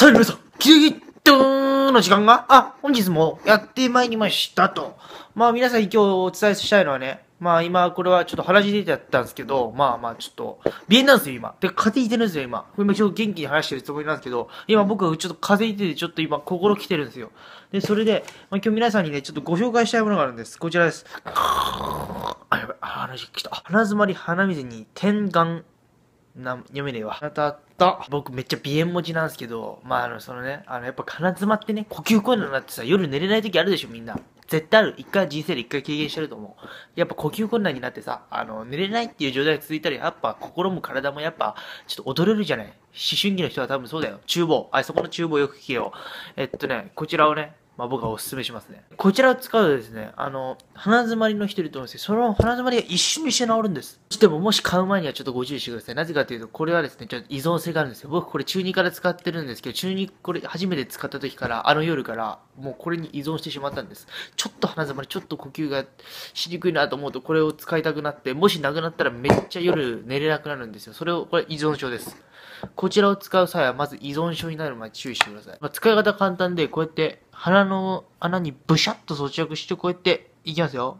さあ皆さん、キリッとの時間が、あ、本日もやってまいりましたと。まあ皆さん今日お伝えしたいのはね、まあ今これはちょっと話出てたんですけど、まあまあちょっと、鼻炎なんですよ今。で、風邪ひいてるんですよ今。今ちょっと元気に話してるつもりなんですけど、今僕ちょっと風邪ひいててちょっと今心来てるんですよ。で、それで、まあ、今日皆さんにね、ちょっとご紹介したいものがあるんです。こちらです。あ、やばい、あ、話来た。鼻詰まり鼻水に点眼。な、読めねえわ。あたあった。僕めっちゃ鼻炎持ちなんですけど、まああの、そのね、あの、やっぱ鼻詰まってね、呼吸困難になってさ、夜寝れない時あるでしょ、みんな。絶対ある。一回人生で一回経験してると思う。やっぱ呼吸困難になってさ、あの、寝れないっていう状態が続いたら、やっぱ心も体もやっぱ、ちょっと踊れるじゃない。思春期の人は多分そうだよ。厨房。あ、そこの厨房よく聞けよ。えっとね、こちらをね、まあ僕はお勧めしますね。こちらを使うとですね、あの、鼻詰まりの人いると思うんですけど、その鼻詰まりが一瞬にして治るんです。そしてももし買う前にはちょっとご注意してください。なぜかというと、これはですね、ちょっと依存性があるんですよ。僕これ中2から使ってるんですけど、中2これ初めて使った時から、あの夜から、もうこれに依存してしまったんです。ちょっと鼻詰まり、ちょっと呼吸がしにくいなと思うと、これを使いたくなって、もしなくなったらめっちゃ夜寝れなくなるんですよ。それを、これ依存症です。こちらを使う際は、まず依存症になる前に注意してください。まあ、使い方簡単で、こうやって鼻の穴にブシャッと装着して、こうやっていきますよ。